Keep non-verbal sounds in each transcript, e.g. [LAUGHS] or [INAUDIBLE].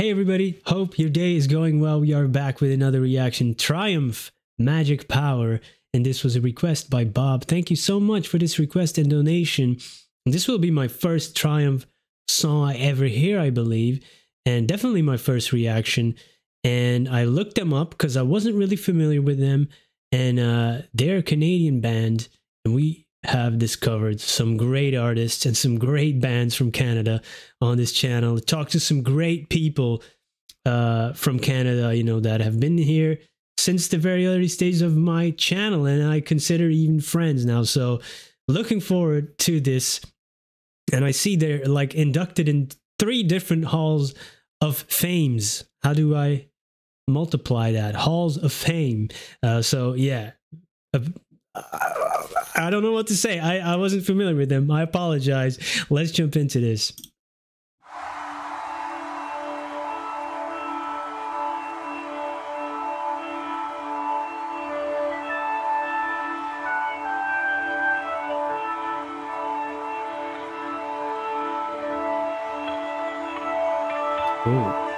Hey everybody, hope your day is going well. We are back with another reaction. Triumph Magic Power. And this was a request by Bob. Thank you so much for this request and donation. This will be my first Triumph song I ever hear, I believe, and definitely my first reaction. And I looked them up because I wasn't really familiar with them. And uh, they're a Canadian band, and we have discovered some great artists and some great bands from Canada on this channel. Talk to some great people uh, from Canada, you know, that have been here since the very early stages of my channel, and I consider even friends now. So, looking forward to this. And I see they're like inducted in three different halls of fames. How do I multiply that? Halls of fame. Uh, so yeah, uh, I don't know what to say. I, I wasn't familiar with them. I apologize. Let's jump into this. Ooh.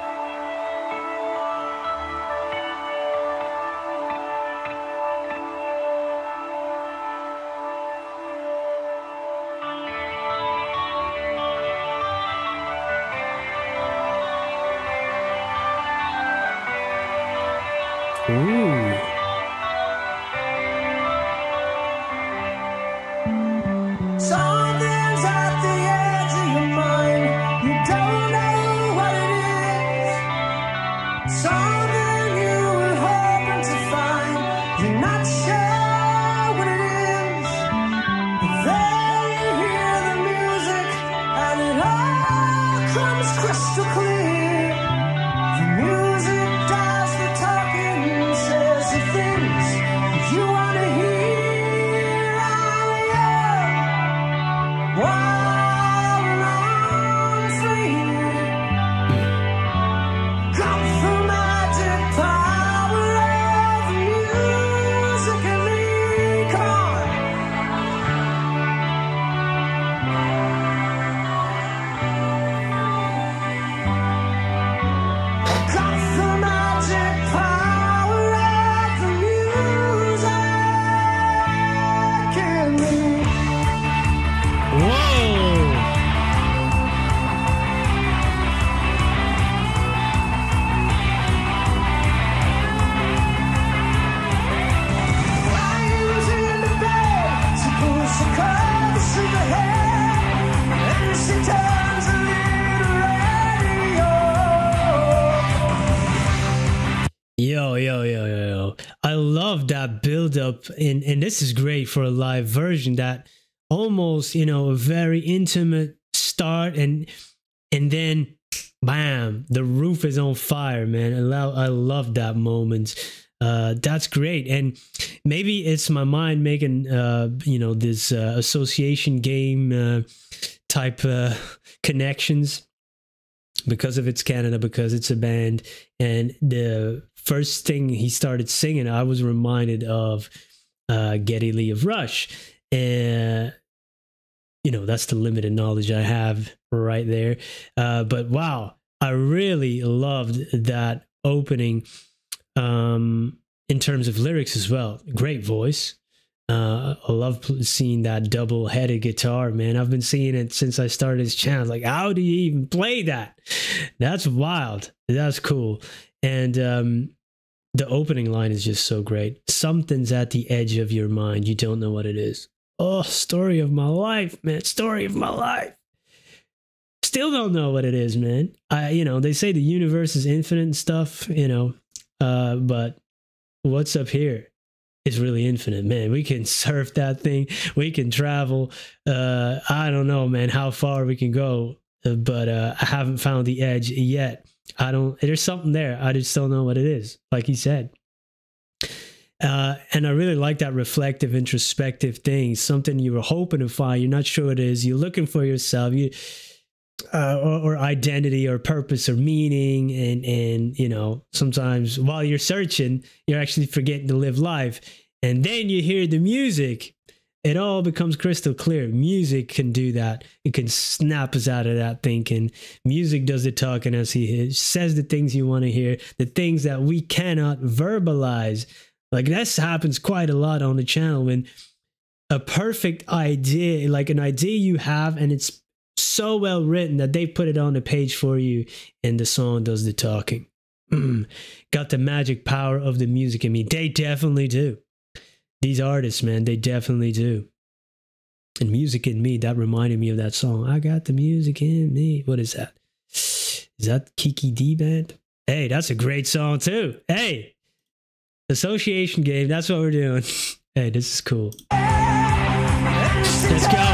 Build up and and this is great for a live version that almost, you know, a very intimate start and and then bam, the roof is on fire, man. I love I love that moment. Uh, that's great, and maybe it's my mind making, uh, you know, this uh, association game uh, type uh, connections because of it's Canada, because it's a band, and the first thing he started singing, I was reminded of uh, Geddy Lee of Rush, and you know that's the limited knowledge I have right there. Uh, but wow, I really loved that opening um, in terms of lyrics as well. Great voice. Uh, I love seeing that double-headed guitar, man. I've been seeing it since I started this channel. Like, how do you even play that? That's wild. That's cool. And um, the opening line is just so great. Something's at the edge of your mind. You don't know what it is. Oh, story of my life, man. Story of my life. Still don't know what it is, man. I, you know, they say the universe is infinite and stuff, you know, uh, but what's up here is really infinite, man. We can surf that thing. We can travel. Uh, I don't know, man, how far we can go, but uh, I haven't found the edge yet. I don't. There's something there. I just don't know what it is. Like he said. Uh, and I really like that reflective, introspective thing. Something you were hoping to find, you're not sure it is. You're looking for yourself. You uh, or, or identity or purpose or meaning and and you know sometimes while you're searching you're actually forgetting to live life and then you hear the music it all becomes crystal clear. Music can do that. It can snap us out of that thinking. Music does the talking as he says the things you want to hear, the things that we cannot verbalize. Like this happens quite a lot on the channel when a perfect idea, like an idea you have, and it's so well written that they put it on the page for you, and the song does the talking. [CLEARS THROAT] Got the magic power of the music in me. They definitely do. These artists, man, they definitely do. And music in me, that reminded me of that song. I got the music in me. What is that? Is that Kiki Dee band? Hey, that's a great song too. Hey, association game. That's what we're doing. [LAUGHS] hey, this is cool. Let's go.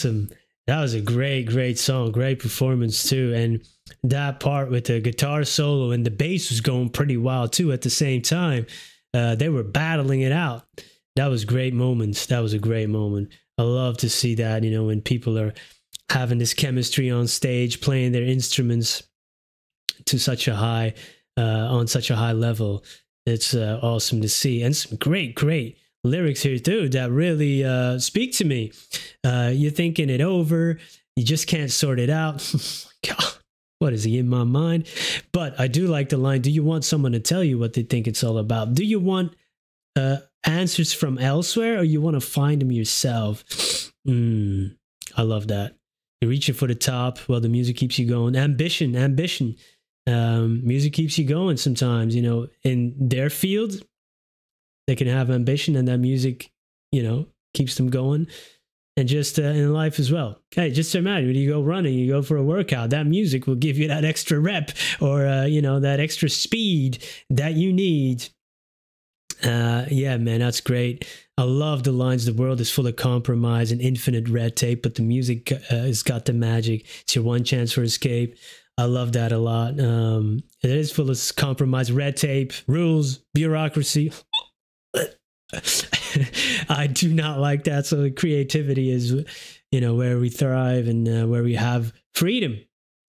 Awesome. That was a great, great song. Great performance too. And that part with the guitar solo and the bass was going pretty wild too at the same time. Uh, they were battling it out. That was great moments. That was a great moment. I love to see that, you know, when people are having this chemistry on stage, playing their instruments to such a high, uh, on such a high level. It's uh, awesome to see. And some great, great lyrics here too that really uh, speak to me. Uh, you're thinking it over, you just can't sort it out. [LAUGHS] God, what is he in my mind? But I do like the line Do you want someone to tell you what they think it's all about? Do you want uh, answers from elsewhere or you want to find them yourself? [SIGHS] Mm, I love that. You're reaching for the top while the music keeps you going. Ambition, ambition. Um, music keeps you going sometimes, you know, in their field, they can have ambition and that music, you know, keeps them going. And just uh, in life as well. Hey, just imagine when you go running, you go for a workout, that music will give you that extra rep or, uh, you know, that extra speed that you need. Uh, yeah, man, that's great. I love the lines. The world is full of compromise and infinite red tape, but the music uh, has got the magic. It's your one chance for escape. I love that a lot. Um, it is full of compromise, red tape, rules, bureaucracy. [LAUGHS] I do not like that. So creativity is, you know, where we thrive and uh, where we have freedom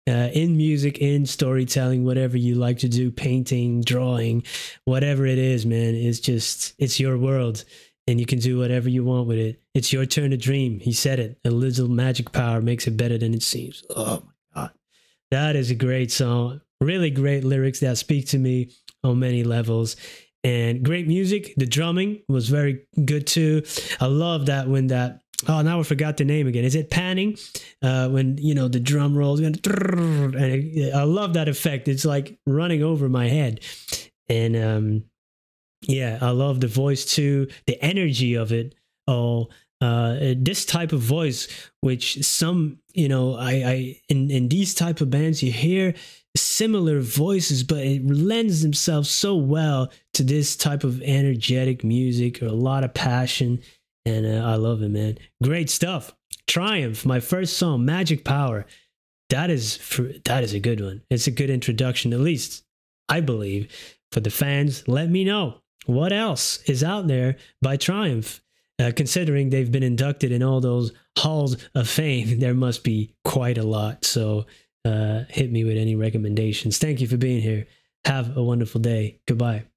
uh, in music, in storytelling, whatever you like to do, painting, drawing, whatever it is, man. It's just it's your world, and you can do whatever you want with it. It's your turn to dream. He said it. A little magic power makes it better than it seems. Oh my god, that is a great song. Really great lyrics that speak to me on many levels and great music. The drumming was very good too. I love that when that oh now I forgot the name again. Is it panning? Uh, when you know the drum rolls and I love that effect. It's like running over my head, and um, yeah, I love the voice too. The energy of it all. Uh, this type of voice, which some you know, I, I in in these type of bands you hear similar voices, but it lends themselves so well to this type of energetic music or a lot of passion. And uh, I love it, man. Great stuff. Triumph, my first song, Magic Power. That is for, that is a good one. It's a good introduction, at least I believe. For the fans, let me know what else is out there by Triumph. Uh, considering they've been inducted in all those halls of fame, [LAUGHS] there must be quite a lot. So uh, hit me with any recommendations. Thank you for being here. Have a wonderful day. Goodbye.